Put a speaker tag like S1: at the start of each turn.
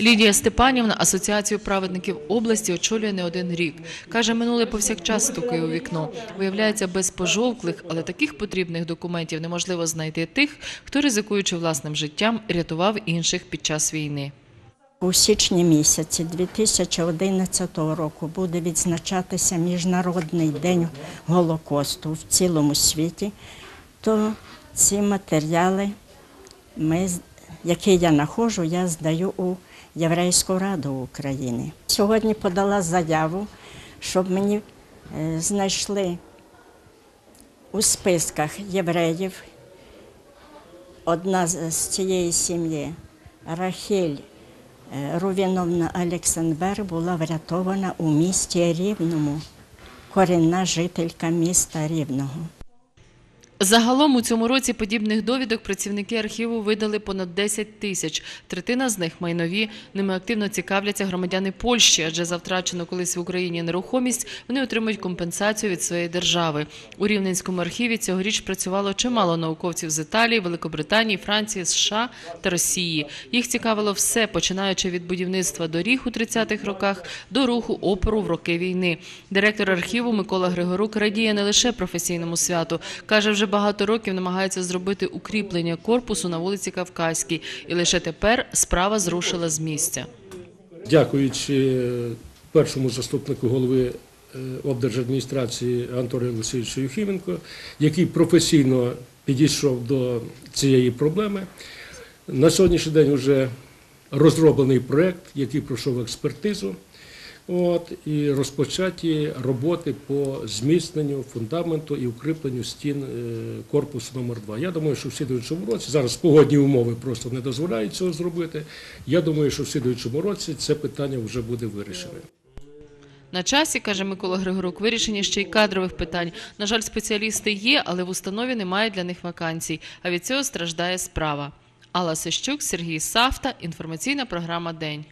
S1: Лідія Степанівна асоціацію праведників області очолює не один рік. Каже, минуле повсякчас стукає у вікно. Виявляється, без пожовклих, але таких потрібних документів неможливо знайти тих, хто ризикуючи власним життям, рятував інших під час війни.
S2: У січні місяці 2011 року буде відзначатися Міжнародний день Голокосту в цілому світі, то ці матеріали, ми, які я знаходжу, я здаю у Єврейську раду України. Сьогодні подала заяву, щоб мені е, знайшли у списках євреїв одна з цієї сім'ї Рахель е, Рувіновна Олександр була врятована у місті Рівному, корінна жителька міста Рівного.
S1: Загалом у цьому році подібних довідок працівники архіву видали понад 10 тисяч. Третина з них майнові. Ними активно цікавляться громадяни Польщі, адже за втрачену колись в Україні нерухомість вони отримують компенсацію від своєї держави. У Рівненському архіві цьогоріч працювало чимало науковців з Італії, Великобританії, Франції, США та Росії. Їх цікавило все, починаючи від будівництва доріг у 30-х роках до руху опору в роки війни. Директор архіву Микола Григорук радіє не лише професійному святу. Каже, вже багато років намагається зробити укріплення корпусу на вулиці Кавказькій, і лише тепер справа зрушила з місця.
S3: Дякуючи е, першому заступнику голови е, облдержадміністрації Антону Олексійовичу Юхіменко, який професійно підійшов до цієї проблеми. На сьогоднішній день вже розроблений проєкт, який пройшов експертизу. От, і розпочаті роботи по зміцненню фундаменту і укріпленню стін е, корпусу номер 2 Я думаю, що в слідуючому році зараз погодні умови просто не дозволяють цього зробити. Я думаю, що в слідуючому році це питання вже буде вирішене.
S1: На часі, каже Микола Григорук, вирішення ще й кадрових питань. На жаль, спеціалісти є, але в установі немає для них вакансій, а від цього страждає справа. Алла Сищук, Сергій Сафта, інформаційна програма День.